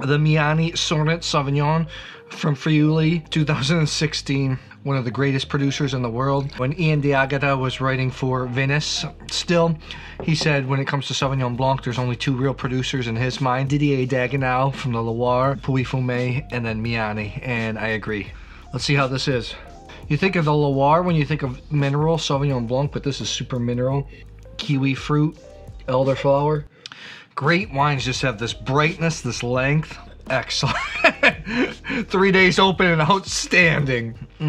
the Miani Saurint Sauvignon from Friuli 2016 one of the greatest producers in the world. When Ian D'Agata was writing for Vinous, still, he said when it comes to Sauvignon Blanc, there's only two real producers in his mind. Didier Dagueneau from the Loire, Pouilly-Fumé, and then Miani, and I agree. Let's see how this is. You think of the Loire when you think of mineral, Sauvignon Blanc, but this is super mineral. Kiwi fruit, elderflower. Great wines just have this brightness, this length. Excellent. Three days open and outstanding. Mm.